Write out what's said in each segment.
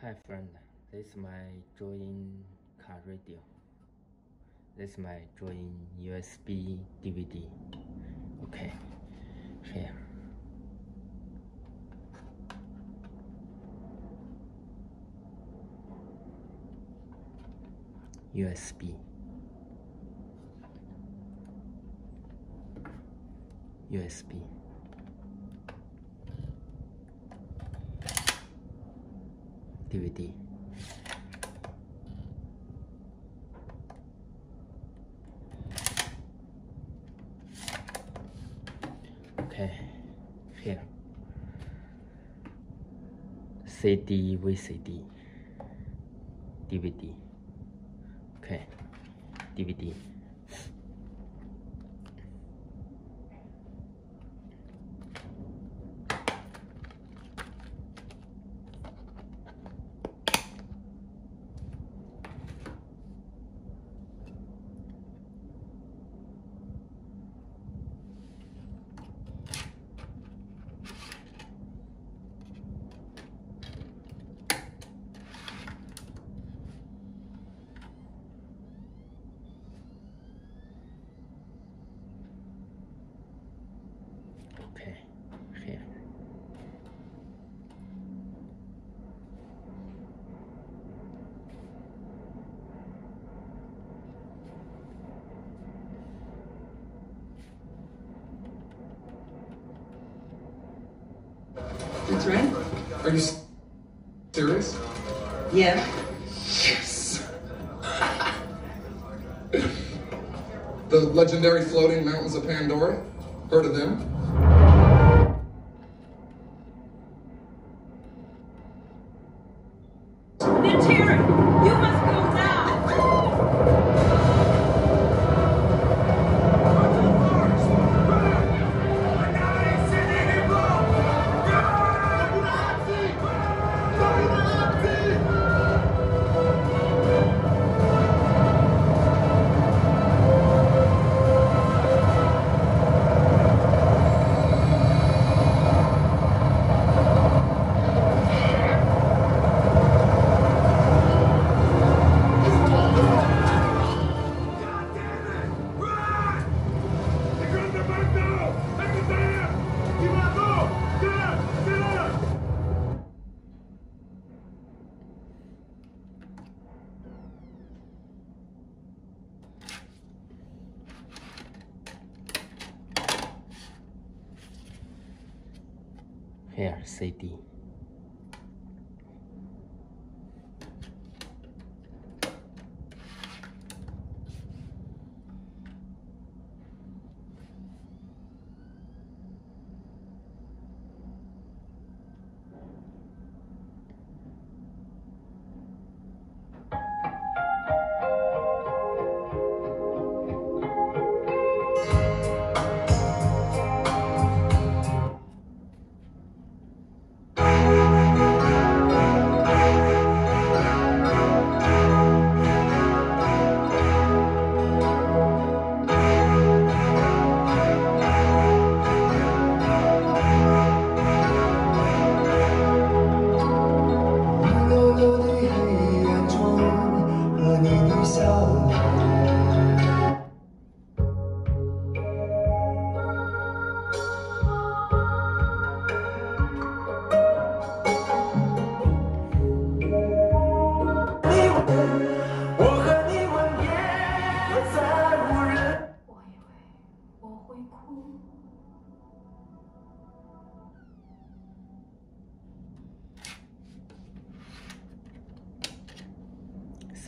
Hi friend, this is my JOYING car radio. This is my JOYING USB DVD. Okay, here. USB. USB. DVD. Okay, here. CD, VCD, DVD. Okay, DVD. Okay, here. That's right. Are you serious? Yeah. Yes. the legendary floating mountains of Pandora? Heard of them? Here,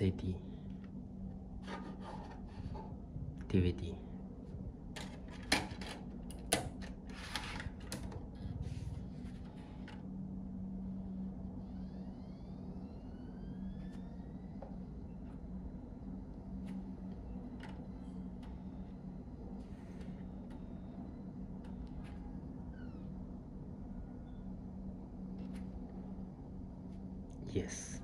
CD. DVD. Yes.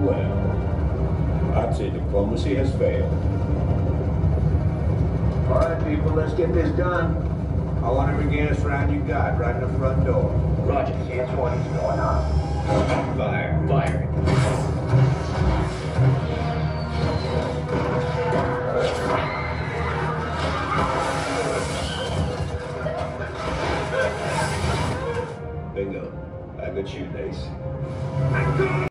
Well, well, well. I'd say diplomacy has failed. All right, people, let's get this done. I want every gas round you got right in the front door. Roger. Chance 20's going on. Fire. Fire. Bingo. Have a good shoot, Ace.